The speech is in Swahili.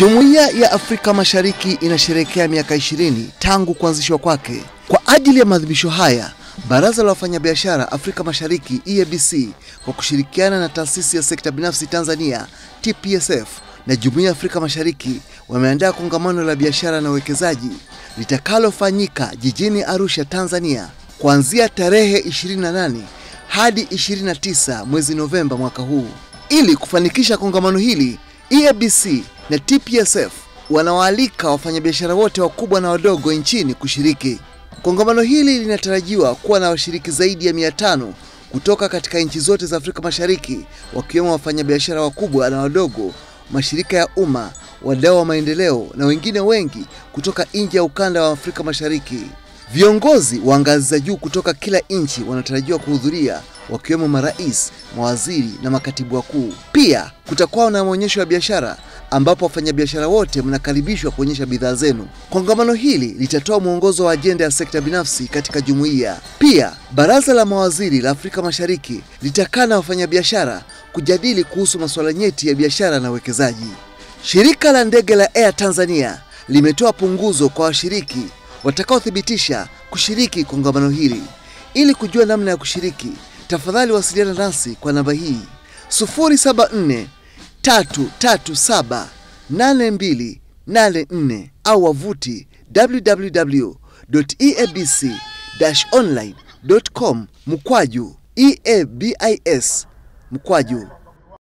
Jumuiya ya Afrika Mashariki inasherehekea miaka 20 tangu kuanzishwa kwake. Kwa ajili ya maadhimisho haya, Baraza la Wafanyabiashara Afrika Mashariki EABC kwa kushirikiana na taasisi ya sekta binafsi Tanzania TPSF na Jumuiya ya Afrika Mashariki wameandaa kongamano la biashara na uwekezaji litakalofanyika jijini Arusha, Tanzania kuanzia tarehe 28 hadi 29 mwezi Novemba mwaka huu. Ili kufanikisha kongamano hili, EABC na TPSF wanawaalika wafanyabiashara wote wakubwa na wadogo nchini kushiriki. Kongamano hili linatarajiwa kuwa na washiriki zaidi ya 500 kutoka katika nchi zote za Afrika Mashariki, wakiwemo wafanyabiashara wakubwa na wadogo, mashirika ya umma, wadau wa maendeleo na wengine wengi kutoka nje ya ukanda wa Afrika Mashariki. Viongozi wa ngazi za juu kutoka kila nchi wanatarajiwa kuhudhuria wakiwemo marais, mawaziri na makatibu wakuu. Pia kutakuwa na maonyesho ya biashara ambapo wafanyabiashara wote mnakaribishwa kuonyesha bidhaa zenu. Kongamano hili litatoa mwongozo wa ajenda ya sekta binafsi katika jumuiya. Pia baraza la mawaziri la Afrika Mashariki litakaa na wafanyabiashara kujadili kuhusu masuala nyeti ya biashara na uwekezaji. Shirika la ndege la Air Tanzania limetoa punguzo kwa washiriki watakaothibitisha kushiriki kongamano hili. Ili kujua namna ya kushiriki, tafadhali wasiliana nasi kwa namba hii 074 337 8284 au wavuti www.eabc-online.com mkwaju EABIS mkwaju